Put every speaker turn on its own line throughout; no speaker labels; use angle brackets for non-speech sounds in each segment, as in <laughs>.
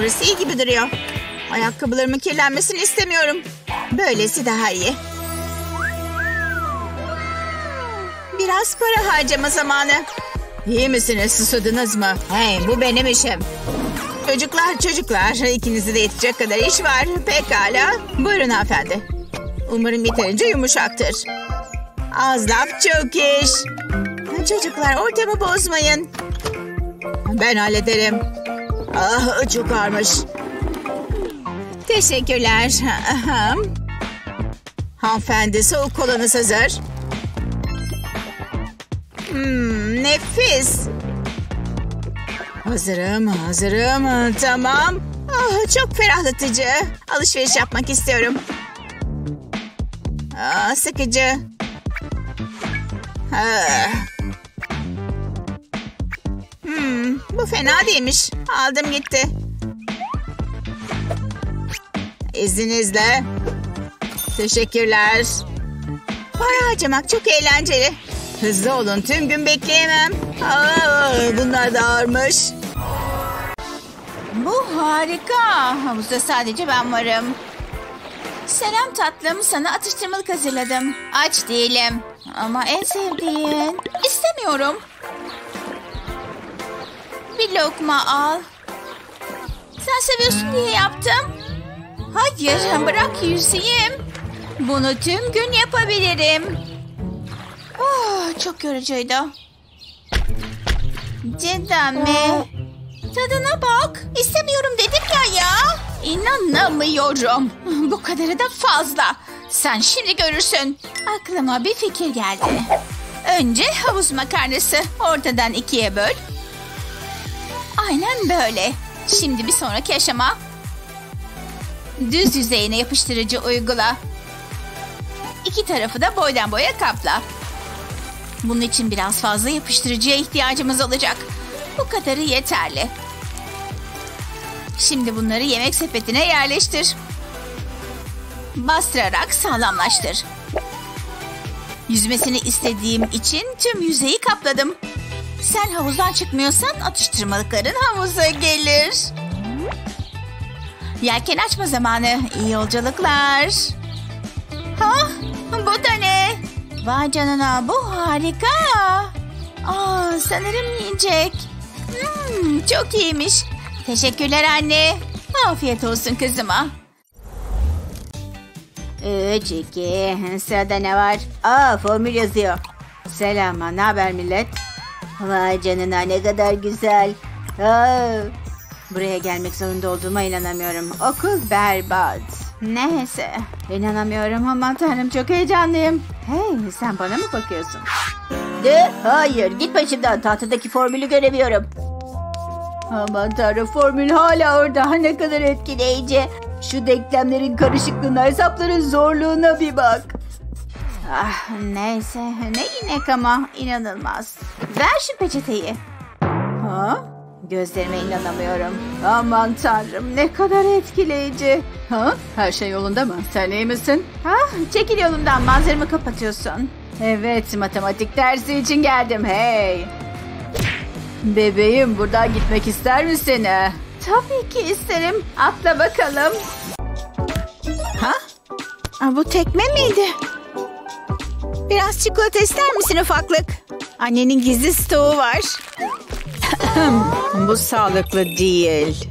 Burası iyi gibi duruyor. Ayakkabılarımın kirlenmesini istemiyorum. Böylesi daha iyi. Biraz para harcama zamanı. İyi misiniz? Susadınız mı? Hey bu benim işim. Çocuklar çocuklar ikinizi de yetecek kadar iş var. Pekala. Buyurun hanımefendi. Umarım yeterince yumuşaktır. Az laf çok iş. Çocuklar ortamı bozmayın. Ben hallederim. Ah çok ağırmış. Teşekkürler. Hanımefendi soğuk kolanız hazır. Hmm, nefis. Hazırım, hazırım. Tamam. Ah, çok ferahlatıcı. Alışveriş yapmak istiyorum. Ah, sıkıcı. Ah. Hmm, bu fena değilmiş. Aldım gitti. İzninizle. Teşekkürler. Para harcamak çok eğlenceli. Hızlı olun tüm gün bekleyemem. Aa, bunlar da ağırmış. Bu harika. Havuzda sadece ben varım. Selam tatlım. Sana atıştırmalık hazırladım. Aç değilim. Ama en sevdiğin. İstemiyorum. Bir lokma al. Sen seviyorsun diye yaptım. Hayır bırak yüzeyim. Bunu tüm gün yapabilirim. Oh, çok yorucuydu. Cidden mi? Tadına bak. İstemiyorum dedim ya ya. İnanamıyorum. Bu kadarı da fazla. Sen şimdi görürsün. Aklıma bir fikir geldi. Önce havuz makarnası. Ortadan ikiye böl. Aynen böyle. Şimdi bir sonraki aşama. Düz yüzeyine yapıştırıcı uygula. İki tarafı da boydan boya kapla. Bunun için biraz fazla yapıştırıcıya ihtiyacımız olacak. Bu kadarı yeterli. Şimdi bunları yemek sepetine yerleştir. Bastırarak sağlamlaştır. Yüzmesini istediğim için tüm yüzeyi kapladım. Sen havuzdan çıkmıyorsan atıştırmalıkların havuza gelir. Yelken açma zamanı. İyi yolculuklar. Ha, bu da ne? Vay canına bu harika. Aa, sanırım yiyecek. Hmm, çok iyiymiş. Teşekkürler anne. Afiyet olsun kızıma. Üç, iki. Sırada ne var? Aa formül yazıyor. Selam, ne haber millet? Vay canına ne kadar güzel. Aa, buraya gelmek zorunda olduğuma inanamıyorum. Okul berbat. Neyse. İnanamıyorum ama tanrım çok heyecanlıyım. Hey sen bana mı bakıyorsun? De hayır git başımdan tahtadaki formülü göremiyorum. Aman tanrım formül hala orada ne kadar etkileyici. Şu denklemlerin karışıklığına hesapların zorluğuna bir bak. Ah neyse ne inek ama inanılmaz. Ver şu peçeteyi. Ha? Gözlerime inanamıyorum. Aman tanrım ne kadar etkileyici. Ha? Her şey yolunda mı? Sen iyi misin? Ha? Çekil yolumdan manzaramı kapatıyorsun. Evet matematik dersi için geldim hey. Bebeğim buradan gitmek ister misin? Tabii ki isterim. Atla bakalım. Ha? Aa, bu tekme miydi? Biraz çikolata ister misin ufaklık? Annenin gizli stoğu var. <laughs> Bu sağlıklı değil.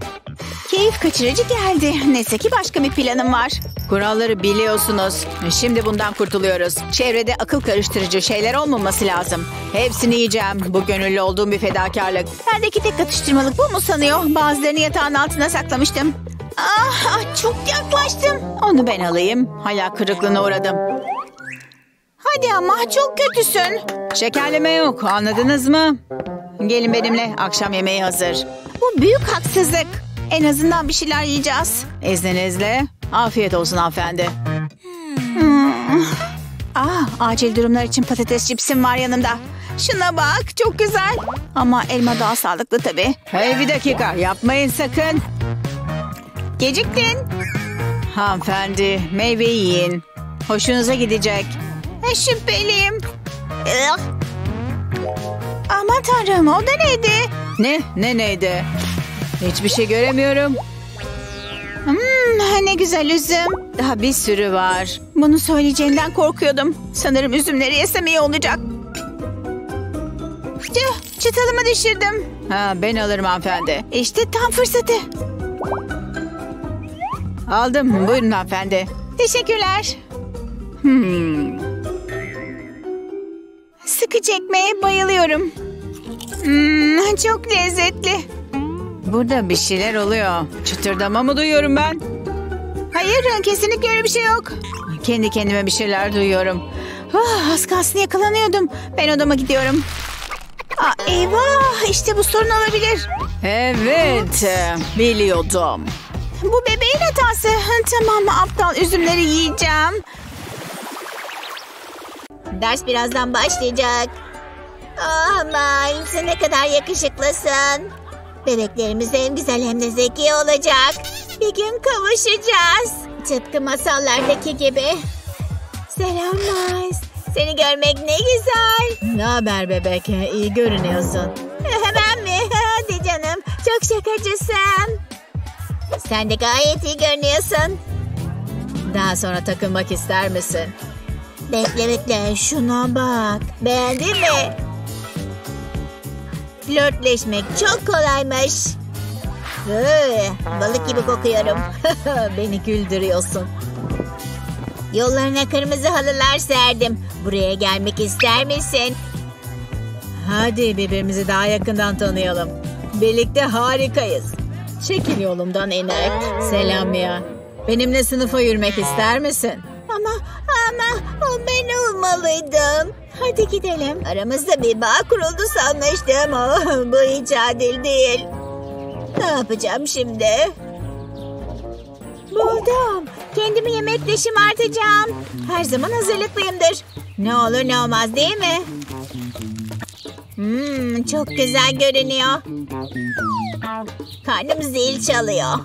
Keyif kaçırıcı geldi. Neyse ki başka bir planım var. Kuralları biliyorsunuz. Şimdi bundan kurtuluyoruz. Çevrede akıl karıştırıcı şeyler olmaması lazım. Hepsini yiyeceğim. Bu gönüllü olduğum bir fedakarlık. Bendeki tek atıştırmalık bu mu sanıyor? Bazılarını yatağın altına saklamıştım. Ah, ah çok yaklaştım. Onu ben alayım. Hala kırıklığına uğradım. Hadi ama çok kötüsün. Şekerleme yok anladınız mı? Gelin benimle akşam yemeği hazır. Bu büyük haksızlık. En azından bir şeyler yiyeceğiz. İzninizle. Afiyet olsun hanımefendi. Hmm. Ah, acil durumlar için patates cipsim var yanımda. Şuna bak çok güzel. Ama elma daha sağlıklı tabii. Hey bir dakika yapmayın sakın. Geciktin. Hanımefendi meyve yiyin. Hoşunuza gidecek. E, şüpheliyim. Ugh. Aman tanrım o da neydi? Ne? Ne neydi? Hiçbir şey göremiyorum. Hmm, ne güzel üzüm. Daha bir sürü var. Bunu söyleyeceğinden korkuyordum. Sanırım üzümleri yesem iyi olacak. Tüh, çıtalımı düşürdüm. Ha, ben alırım hanımefendi. İşte tam fırsatı. Aldım. Buyurun hanımefendi. Teşekkürler. Hmm. Çekmeye bayılıyorum. Hmm, çok lezzetli. Burada bir şeyler oluyor. Çıtırdama mı duyuyorum ben? Hayır, kesinlikle öyle bir şey yok. Kendi kendime bir şeyler duyuyorum. Ah, az kalsın yakalanıyordum. Ben odama gidiyorum. Aa, eyvah, işte bu sorun olabilir. Evet, biliyordum. Bu bebeğin hatası. Tamam, aptal üzümleri yiyeceğim.
Ders birazdan başlayacak. Ah Miles ne kadar yakışıklısın. Bebeklerimiz hem güzel hem de zeki olacak. Bir gün kavuşacağız. Tıpkı masallardaki gibi. Selam Miles. Seni görmek ne güzel.
Ne haber bebek? İyi görünüyorsun. <laughs>
Hemen mi? <laughs> Hadi canım. Çok şakacısın. Sen de gayet iyi görünüyorsun.
Daha sonra takılmak ister misin?
Bekle bekle şuna bak. Beğendin mi? Flörtleşmek çok kolaymış. Hı, balık gibi kokuyorum. <laughs>
Beni güldürüyorsun.
Yollarına kırmızı halılar serdim. Buraya gelmek ister misin?
Hadi birbirimizi daha yakından tanıyalım. Birlikte harikayız. Çekil yolumdan inek. Selam ya. Benimle sınıfa yürümek ister misin?
Ama ama o ben olmalıydım. Hadi gidelim. Aramızda bir bağ kuruldu sanmıştım. Oh, bu hiç adil değil. Ne yapacağım şimdi? Buldum. Kendimi yemekle şımartacağım. Her zaman hazırlıklıyımdır. Ne olur ne olmaz değil mi? Hmm, çok güzel görünüyor. Karnım zil çalıyor.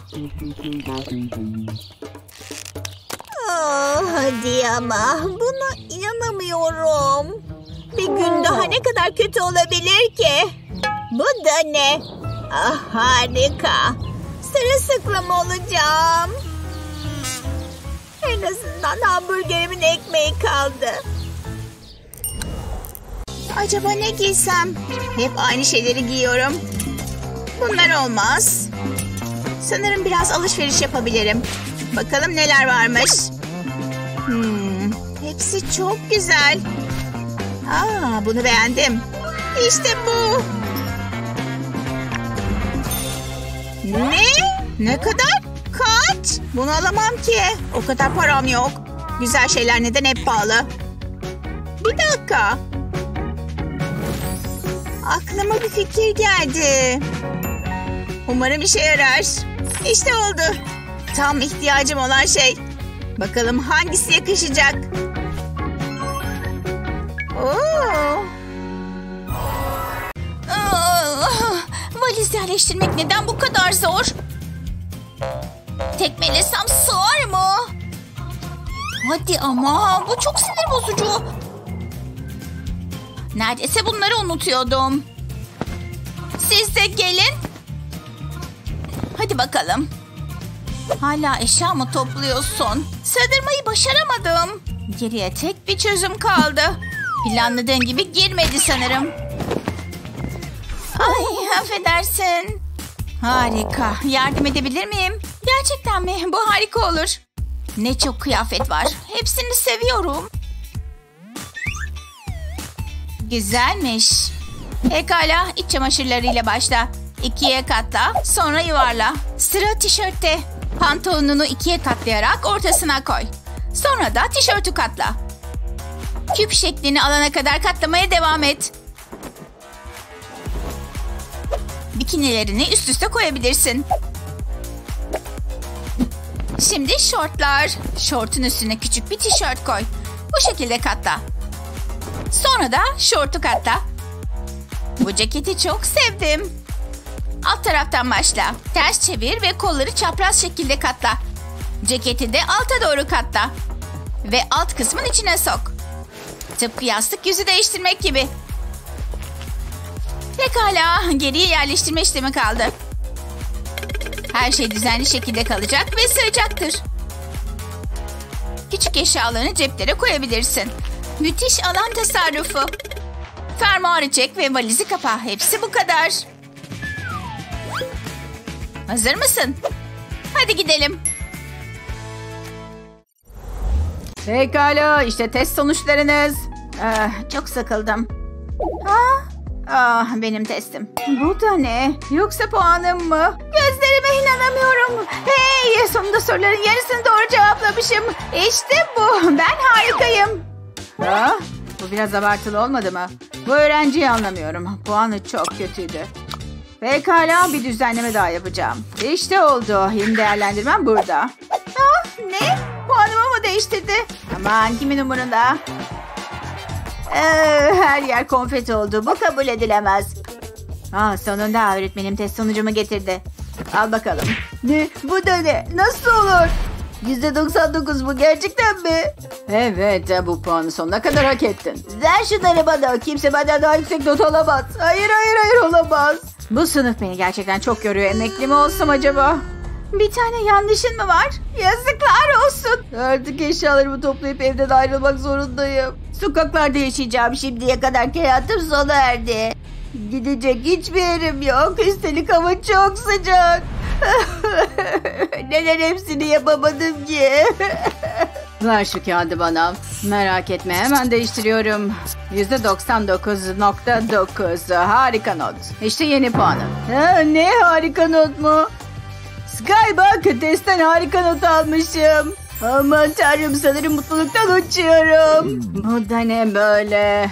Oh, hadi ama buna inanamıyorum. Bir gün daha ne kadar kötü olabilir ki? Bu da ne? Ah, harika. Sırılsıklam olacağım. En azından hamburgerimin ekmeği kaldı. Acaba ne giysem? Hep aynı şeyleri giyiyorum. Bunlar olmaz. Sanırım biraz alışveriş yapabilirim. Bakalım neler varmış. Hmm, hepsi çok güzel. Aa, bunu beğendim. İşte bu. Ne? Ne kadar? Kaç? Bunu alamam ki. O kadar param yok. Güzel şeyler neden hep pahalı? Bir dakika. Aklıma bir fikir geldi. Umarım işe yarar. İşte oldu. Tam ihtiyacım olan şey. Bakalım hangisi yakışacak. Oo. Aa, valiz yerleştirmek neden bu kadar zor? Tekmelesem sığar mı? Hadi ama bu çok sinir bozucu. Neredeyse bunları unutuyordum. Siz de gelin. Hadi bakalım. Hala eşya mı topluyorsun? Sığdırmayı başaramadım. Geriye tek bir çözüm kaldı. Planladığın gibi girmedi sanırım. Ay affedersin. Harika. Yardım edebilir miyim? Gerçekten mi? Bu harika olur. Ne çok kıyafet var. Hepsini seviyorum. Güzelmiş. Pekala iç çamaşırlarıyla başla. İkiye katla, sonra yuvarla. Sıra tişörtte. Pantolonunu ikiye katlayarak ortasına koy. Sonra da tişörtü katla. Küp şeklini alana kadar katlamaya devam et. Bikinilerini üst üste koyabilirsin. Şimdi şortlar. Şortun üstüne küçük bir tişört koy. Bu şekilde katla. Sonra da şortu katla. Bu ceketi çok sevdim. Alt taraftan başla. Ters çevir ve kolları çapraz şekilde katla. Ceketi de alta doğru katla. Ve alt kısmın içine sok. Tıpkı yastık yüzü değiştirmek gibi. Pekala, geriye yerleştirme işlemi kaldı. Her şey düzenli şekilde kalacak ve sığacaktır. Küçük eşyalarını ceplere koyabilirsin. Müthiş alan tasarrufu. Fermuarı çek ve valizi kapa. Hepsi bu kadar. Hazır mısın? Hadi gidelim.
Pekala işte test sonuçlarınız. Ah, çok sıkıldım. Ha? Ah benim testim. Bu da ne? Yoksa puanım mı? Gözlerime inanamıyorum. Hey sonunda soruların yarısını doğru cevaplamışım. İşte bu. Ben harikayım. Ha? Bu biraz abartılı olmadı mı? Bu öğrenciyi anlamıyorum. Puanı çok kötüydü. Pekala bir düzenleme daha yapacağım. İşte oldu. Yeni değerlendirmem burada. Ah ne? Puanımı mı değiştirdi? Aman kimin umurunda? Ee, her yer konfeti oldu. Bu kabul edilemez. Aa, sonunda öğretmenim test sonucumu getirdi. Al bakalım. Ne? Bu da ne? Nasıl olur? %99 bu gerçekten mi? Evet bu puanı sonuna kadar hak ettin. Ver şunları bana. Kimse benden daha yüksek not alamaz. Hayır hayır hayır olamaz. Bu sınıf beni gerçekten çok yoruyor. Emekli mi olsam acaba? Bir tane yanlışın mı var? Yazıklar olsun. Artık eşyalarımı toplayıp evden ayrılmak zorundayım. Sokaklarda yaşayacağım şimdiye kadar hayatım sona erdi. Gidecek hiçbir yerim yok. Üstelik hava çok sıcak. <laughs> Neden hepsini yapamadım ki? <laughs> Ver şu kağıdı bana. Merak etme hemen değiştiriyorum. %99.9 harika not. İşte yeni puanın. Ha, ne harika not mu? Sky bak testten harika not almışım. Aman tanrım sanırım mutluluktan uçuyorum. Bu da ne böyle?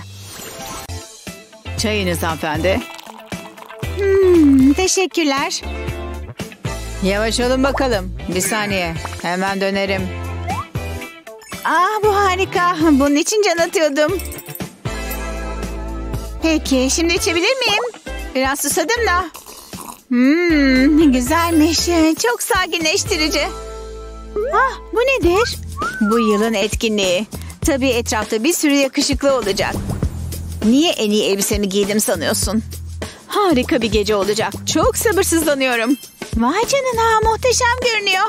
Çayınız hanımefendi. Hmm, teşekkürler. Yavaş olun bakalım. Bir saniye. Hemen dönerim. Aa bu harika. Bunun için can atıyordum. Peki şimdi içebilir miyim? Biraz susadım da. Hmm, güzelmiş. Çok sakinleştirici. Ah, bu nedir? Bu yılın etkinliği. Tabii etrafta bir sürü yakışıklı olacak. Niye en iyi elbisemi giydim sanıyorsun? Harika bir gece olacak. Çok sabırsızlanıyorum. Vay canına muhteşem görünüyor.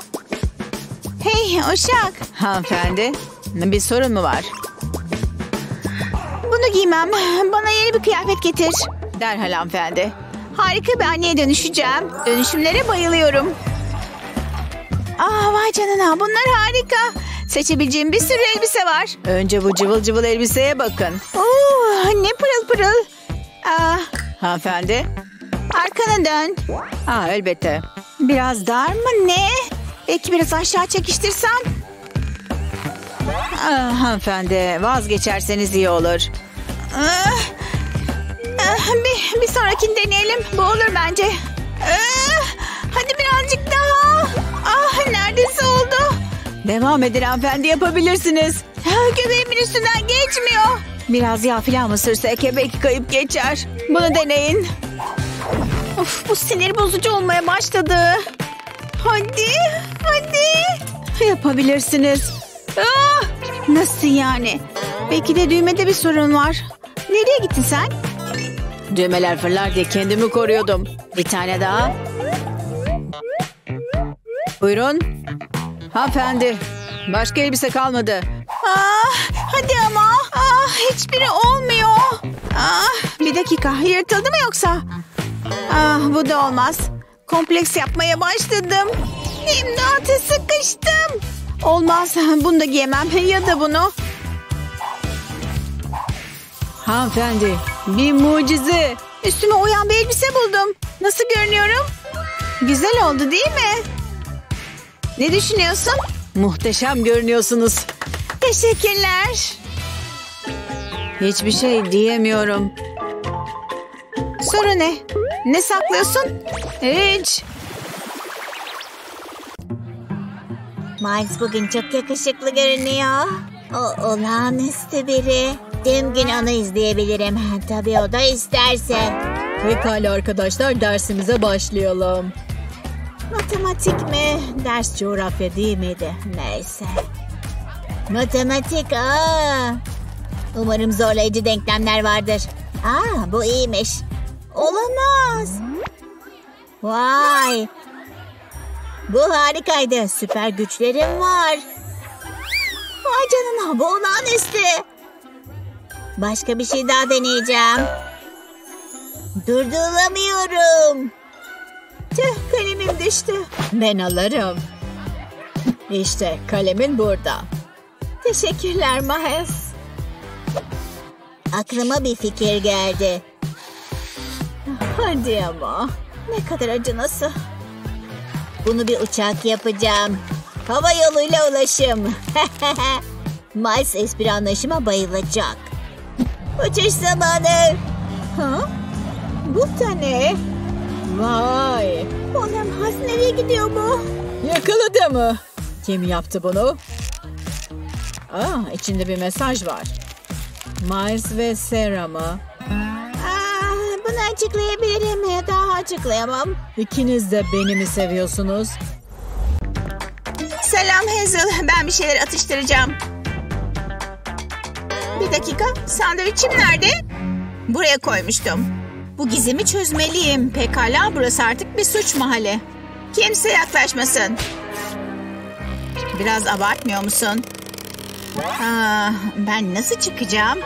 Hey Uşak. Hanımefendi bir sorun mu var? Bunu giymem. Bana yeni bir kıyafet getir. Derhal hanımefendi. Harika bir anneye dönüşeceğim. Dönüşümlere bayılıyorum. Aa vay canına bunlar harika. Seçebileceğim bir sürü elbise var. Önce bu cıvıl cıvıl elbiseye bakın. Oo, ne pırıl pırıl. Aa, hanımefendi. Arkana dön. Aa, elbette. Biraz dar mı ne? Belki biraz aşağı çekiştirsem. Aa, hanımefendi vazgeçerseniz iyi olur. Aa, aa, bir, bir sonrakini deneyelim. Bu olur bence. Aa, hadi birazcık daha. Ah neredeyse oldu. Devam edin hanımefendi yapabilirsiniz. Göbeğimin üstünden geçmiyor. Biraz yağ falan mı sürsek belki kayıp geçer. Bunu deneyin. Of, bu sinir bozucu olmaya başladı. Hadi, hadi. Yapabilirsiniz. Ah, nasıl yani? Belki de düğmede bir sorun var. Nereye gittin sen? Düğmeler fırlar diye kendimi koruyordum. Bir tane daha. Buyurun. Hanımefendi. Başka elbise kalmadı. Ah, hadi ama. Ah, hiçbiri olmuyor. Ah, bir dakika. Yırtıldı mı yoksa? Ah, bu da olmaz. Kompleks yapmaya başladım. İmdatı sıkıştım. Olmaz. <laughs> Bunu da giyemem. Ya da bunu. Hanımefendi. Bir mucize. Üstüme uyan bir elbise buldum. Nasıl görünüyorum? Güzel oldu değil mi? Ne düşünüyorsun? Muhteşem görünüyorsunuz. Teşekkürler. Hiçbir şey diyemiyorum. Soru ne? Ne saklıyorsun? Hiç.
Miles bugün çok yakışıklı görünüyor. O olağanüstü biri. Tüm gün onu izleyebilirim. <laughs> Tabii o da isterse.
Pekala arkadaşlar dersimize başlayalım.
Matematik mi? Ders coğrafya değil miydi? Neyse. Matematik aa. Umarım zorlayıcı denklemler vardır. Aa bu iyiymiş. Olamaz. Vay. Bu harikaydı. Süper güçlerim var. Vay canına bu olağanüstü. Başka bir şey daha deneyeceğim. Durdurulamıyorum. Tüh kalemim düştü.
Ben alırım. İşte kalemin burada.
Teşekkürler Mahes. Aklıma bir fikir geldi.
Hadi ama.
Ne kadar acınası. Bunu bir uçak yapacağım. Hava yoluyla ulaşım. <laughs> Miles espri anlaşıma bayılacak. Uçuş zamanı.
Ha? Bu da ne? Vay.
Olamaz nereye gidiyor bu?
Yakaladı mı? Kim yaptı bunu? Aa, içinde bir mesaj var. Miles ve Sarah mı?
Açıklayabilirim ya daha açıklayamam.
İkiniz de beni mi seviyorsunuz?
Selam Hazel. Ben bir şeyler atıştıracağım. Bir dakika. Sandviçim nerede? Buraya koymuştum. Bu gizemi çözmeliyim. Pekala burası artık bir suç mahalli. Kimse yaklaşmasın. Biraz abartmıyor musun? Aa, ben nasıl çıkacağım?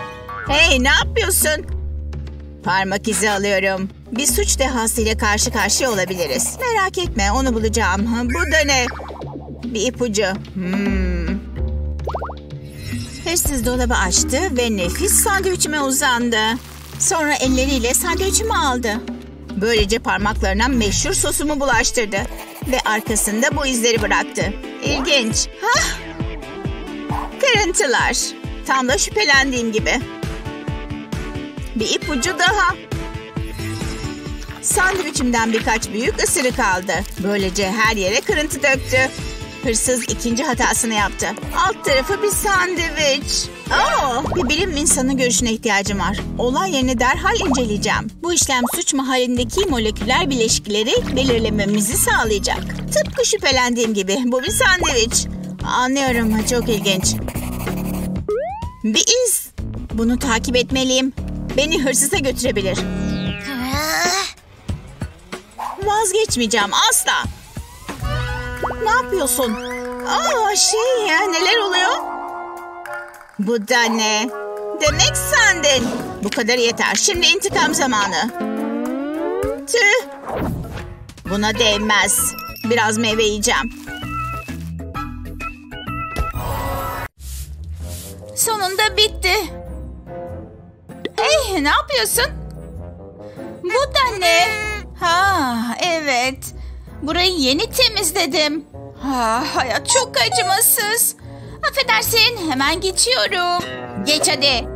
Hey ne yapıyorsun? Parmak izi alıyorum. Bir suç dehasıyla karşı karşıya olabiliriz. Merak etme onu bulacağım. Bu da ne? Bir ipucu. Hmm. Hırsız dolabı açtı ve nefis sandviçime uzandı. Sonra elleriyle sandviçimi aldı. Böylece parmaklarına meşhur sosumu bulaştırdı. Ve arkasında bu izleri bıraktı. İlginç. Hah! Kırıntılar. Tam da şüphelendiğim gibi. Bir ipucu daha. Sandviçimden birkaç büyük ısırık aldı. Böylece her yere kırıntı döktü. Hırsız ikinci hatasını yaptı. Alt tarafı bir sandviç. Oo, bir bilim insanı görüşüne ihtiyacım var. Olay yerini derhal inceleyeceğim. Bu işlem suç mahallindeki moleküler bileşikleri belirlememizi sağlayacak. Tıpkı şüphelendiğim gibi. Bu bir sandviç. Anlıyorum. Çok ilginç. Bir iz. Bunu takip etmeliyim. Beni hırsıza götürebilir. Vazgeçmeyeceğim asla. Ne yapıyorsun? Aa şey ya neler oluyor? Bu da ne? Demek sendin. Bu kadar yeter. Şimdi intikam zamanı. Tüh. Buna değmez. Biraz meyve yiyeceğim. Sonunda bitti. Ne yapıyorsun? Bu da ne? Ha evet. Burayı yeni temizledim. Ha, hayat çok acımasız. Affedersin hemen geçiyorum. Geç hadi.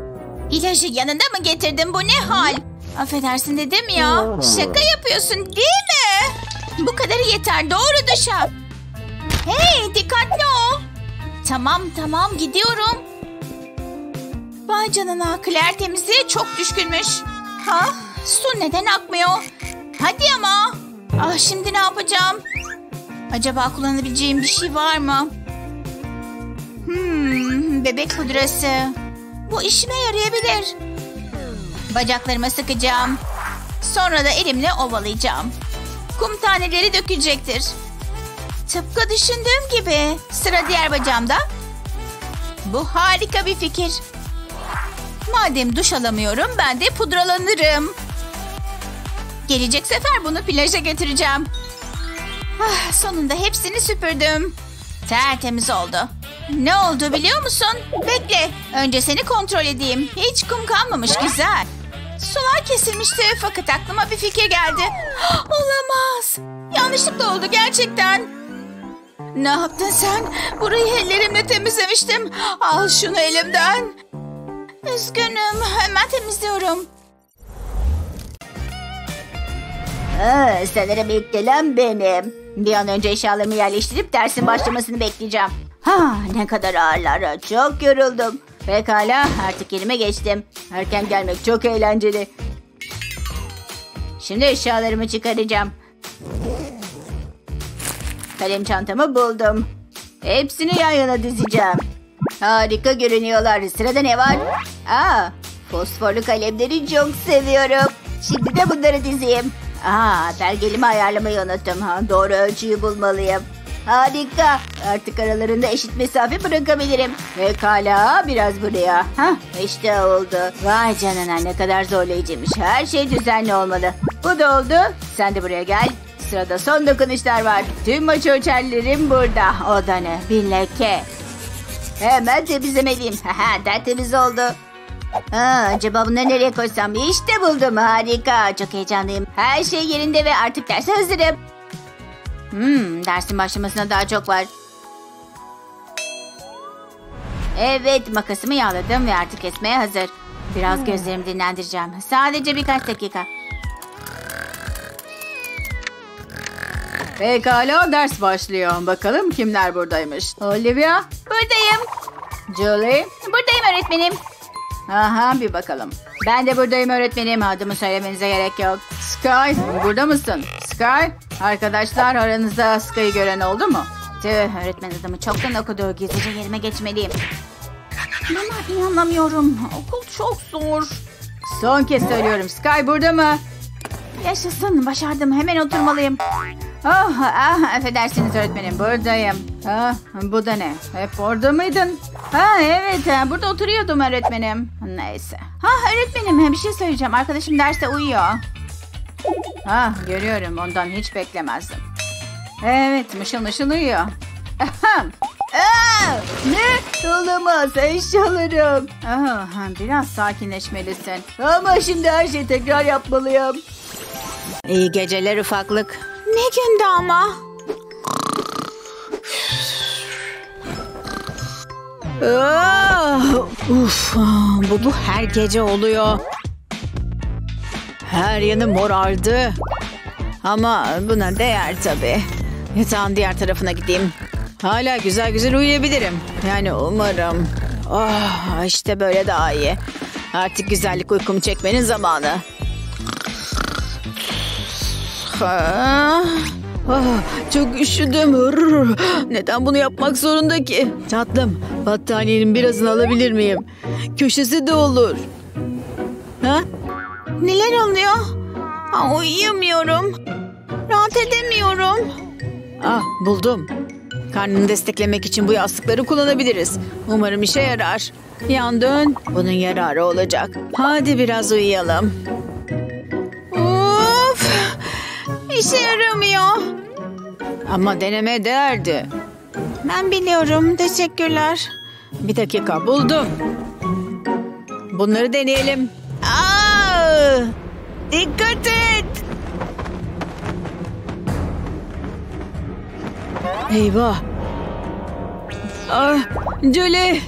İlacı yanında mı getirdin bu ne hal? Affedersin dedim ya. Şaka yapıyorsun değil mi? Bu kadarı yeter doğru duşa. Hey dikkatli ol. Tamam tamam gidiyorum. Vay canına Claire temizliğe çok düşkünmüş. Ha su neden akmıyor? Hadi ama. Ah şimdi ne yapacağım? Acaba kullanabileceğim bir şey var mı? Hmm, bebek pudrası. Bu işime yarayabilir. Bacaklarıma sıkacağım. Sonra da elimle ovalayacağım. Kum taneleri dökülecektir. Tıpkı düşündüğüm gibi. Sıra diğer bacağımda. Bu harika bir fikir. Madem duş alamıyorum ben de pudralanırım. Gelecek sefer bunu plaja getireceğim. Ah, sonunda hepsini süpürdüm. Tertemiz oldu. Ne oldu biliyor musun? Bekle. Önce seni kontrol edeyim. Hiç kum kalmamış güzel. Sular kesilmişti fakat aklıma bir fikir geldi. Ah, Olamaz. Yanlışlıkla oldu gerçekten. Ne yaptın sen? Burayı ellerimle temizlemiştim. Al şunu elimden. Üzgünüm. Hemen temizliyorum.
Aa, sanırım ilk gelen benim. Bir an önce eşyalarımı yerleştirip dersin başlamasını bekleyeceğim. Ha, ne kadar ağırlar. Çok yoruldum. Pekala artık yerime geçtim. Erken gelmek çok eğlenceli. Şimdi eşyalarımı çıkaracağım. Kalem çantamı buldum. Hepsini yan yana dizeceğim. Harika görünüyorlar. Sırada ne var? Aa, fosforlu kalemleri çok seviyorum. Şimdi de bunları dizeyim. Aa, pergelimi ayarlamayı unuttum. Ha, doğru ölçüyü bulmalıyım. Harika. Artık aralarında eşit mesafe bırakabilirim. Pekala biraz buraya. Hah işte oldu. Vay canına ne kadar zorlayıcıymış. Her şey düzenli olmalı. Bu da oldu. Sen de buraya gel. Sırada son dokunuşlar var. Tüm maç ölçerlerim burada. O da ne? Bir leke. Hemen temizlemeliyim. <laughs> Tertemiz oldu. Aa, acaba bunları nereye koysam? İşte buldum. Harika. Çok heyecanlıyım. Her şey yerinde ve artık derse hazırım. Hmm, dersin başlamasına daha çok var. Evet, makasımı yağladım ve artık kesmeye hazır. Biraz gözlerimi dinlendireceğim. Sadece birkaç dakika.
Pekala ders başlıyor. Bakalım kimler buradaymış. Olivia,
Buradayım.
Julie.
Buradayım öğretmenim.
Aha bir bakalım. Ben de buradayım öğretmenim. Adımı söylemenize gerek yok. Sky burada mısın? Sky arkadaşlar aranızda Sky'ı gören oldu mu?
Tüh, öğretmen adımı çoktan okudu. Gizlice yerime geçmeliyim. Ama inanamıyorum. Okul çok zor.
Son kez söylüyorum. Sky burada mı?
Yaşasın, başardım. Hemen oturmalıyım.
Ah, ah, affedersiniz öğretmenim. Buradayım. Ah, bu da ne? Hep orada mıydın? Ha evet burada oturuyordum öğretmenim. Neyse.
Ha öğretmenim bir şey söyleyeceğim. Arkadaşım derste uyuyor.
Ha görüyorum ondan hiç beklemezdim. Evet mışıl mışıl uyuyor. Aa, ne? Olamaz eşyalarım. Aha, biraz sakinleşmelisin. Ama şimdi her şeyi tekrar yapmalıyım. İyi geceler ufaklık.
Ne gündü ama.
Ah, uf, bu, bu her gece oluyor. Her yanı morardı. Ama buna değer tabii. Yatağın diğer tarafına gideyim. Hala güzel güzel uyuyabilirim. Yani umarım. Oh, işte böyle daha iyi. Artık güzellik uykumu çekmenin zamanı. Ah, ah, çok üşüdüm. Hırr. Neden bunu yapmak zorunda ki? Tatlım, battaniyenin birazını alabilir miyim? Köşesi de olur. Ha?
Neler oluyor? Aa, uyuyamıyorum. Rahat edemiyorum.
Ah, buldum. Karnını desteklemek için bu yastıkları kullanabiliriz. Umarım işe yarar. Yan dön. Bunun yararı olacak. Hadi biraz uyuyalım.
İşe yaramıyor.
Ama deneme değerdi.
Ben biliyorum. Teşekkürler.
Bir dakika buldum. Bunları deneyelim.
Aa! Dikkat et.
Eyvah. Ah, Julie.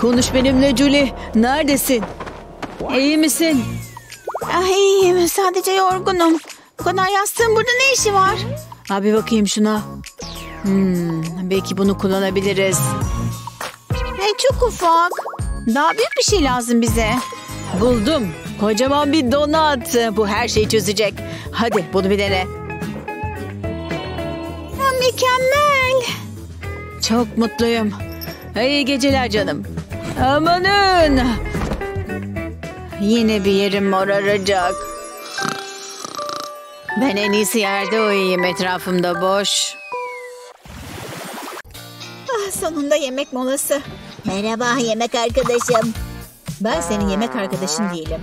Konuş benimle Julie. Neredesin? İyi misin?
Ah, iyiyim. Sadece yorgunum. Bu kadar yastığın burada ne işi var?
Abi bakayım şuna. Hmm, belki bunu kullanabiliriz.
Hey, çok ufak. Daha büyük bir şey lazım bize.
Buldum. Kocaman bir donat. Bu her şeyi çözecek. Hadi bunu bir dene.
Ha, mükemmel.
Çok mutluyum. İyi geceler canım. Amanın. Yine bir yerim moraracak. Ben en iyisi yerde uyuyayım. Etrafımda boş.
Ah, sonunda yemek molası.
Merhaba yemek arkadaşım.
Ben senin yemek arkadaşın değilim.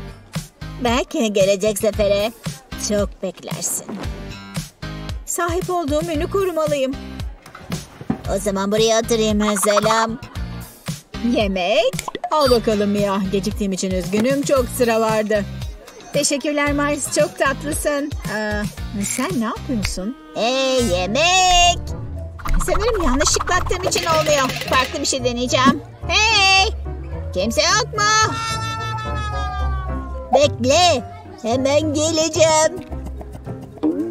Belki gelecek sefere çok beklersin.
Sahip olduğum ünü korumalıyım.
O zaman buraya oturayım selam.
Yemek? Al bakalım ya. Geciktiğim için üzgünüm. Çok sıra vardı. Teşekkürler Mars. Çok tatlısın. Aa, sen ne yapıyorsun?
Hey yemek.
Sanırım yanlışlıkla attığım için oluyor. Farklı bir şey deneyeceğim. Hey! Kimse yok mu?
Bekle. Hemen geleceğim.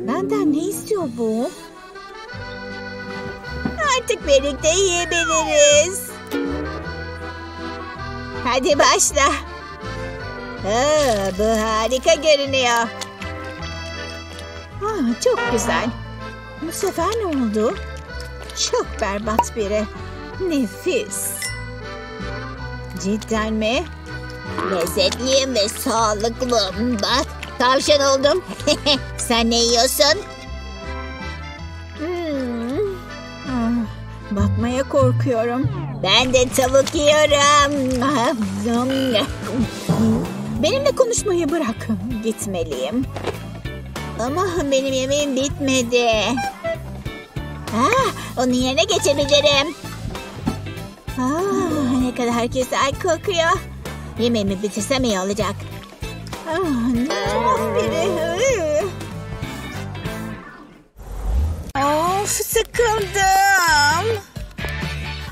Benden ne istiyor bu?
Artık birlikte yiyebiliriz.
Hadi başla.
Ha, bu harika görünüyor.
Ah, çok güzel. Bu sefer ne oldu? Çok berbat biri. Nefis. Cidden mi?
Lezzetliyim ve sağlıklım. Bak Tavşan oldum. <laughs> Sen ne yiyorsun?
Hmm. Ah, Bakmaya korkuyorum.
Ben de tavuk yiyorum.
Benimle konuşmayı bırak. Gitmeliyim.
Ama benim yemeğim bitmedi. Ah, onun yerine geçebilirim. Ah, ne kadar güzel kokuyor. Yemeğimi bitirsem iyi olacak.
Ah, ne tuhaf biri. Of sıkıldım.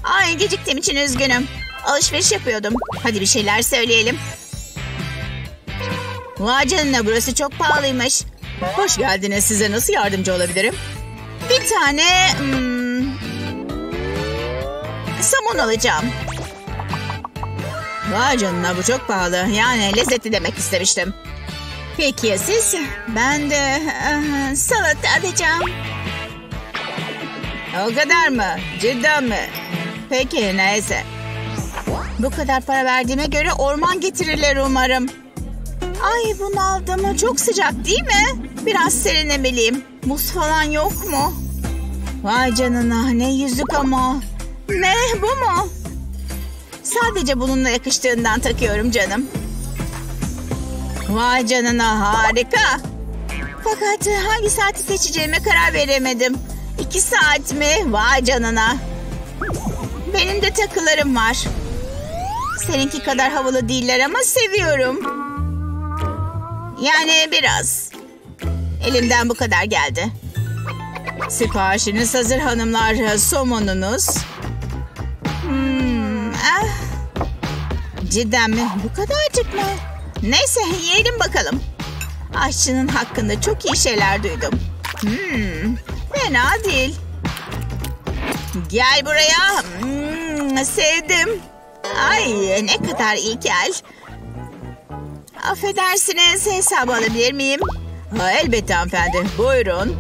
Ay geciktiğim için üzgünüm. Alışveriş yapıyordum. Hadi bir şeyler söyleyelim. Vay canına burası çok pahalıymış. Hoş geldiniz. Size nasıl yardımcı olabilirim? Bir tane... hmm, somon alacağım. Vay canına bu çok pahalı. Yani lezzetli demek istemiştim. Peki ya siz? Ben de eh, salata alacağım. O kadar mı? Cidden mi? Peki neyse. Bu kadar para verdiğime göre orman getirirler umarım. Ay bunaldım. Çok sıcak değil mi? Biraz serinlemeliyim. Buz falan yok mu? Vay canına ne yüzük ama. Ne bu mu? Sadece bununla yakıştığından takıyorum canım. Vay canına harika. Fakat hangi saati seçeceğime karar veremedim. İki saat mi? Vay canına. Benim de takılarım var. Seninki kadar havalı değiller ama seviyorum. Yani biraz. Elimden bu kadar geldi. Siparişiniz hazır hanımlar. Somonunuz. Hmm, ah. Cidden mi? Bu kadarcık mı? Neyse yiyelim bakalım. Aşçının hakkında çok iyi şeyler duydum. Hmm, fena değil. Gel buraya. Hmm, sevdim. Ay ne kadar iyi gel. Affedersiniz hesabı alabilir miyim? Ha, elbette hanımefendi. Buyurun.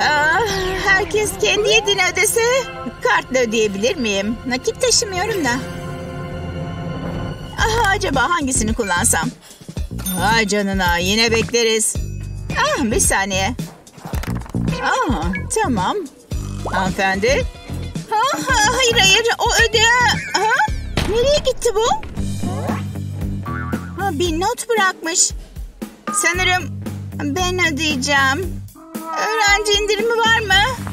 Ah, herkes kendi yediğini ödese kartla ödeyebilir miyim? Nakit taşımıyorum da. Ah, acaba hangisini kullansam? Ay canına yine bekleriz. Ah bir saniye. Ah tamam. Hanımefendi. Ha, ha, hayır hayır o öde. Ha? Nereye gitti bu? Bir not bırakmış. Sanırım ben ödeyeceğim. Öğrenci indirimi var mı?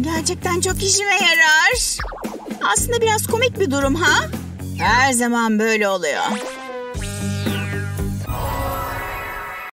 Gerçekten çok işime yarar. Aslında biraz komik bir durum ha? Her zaman böyle oluyor.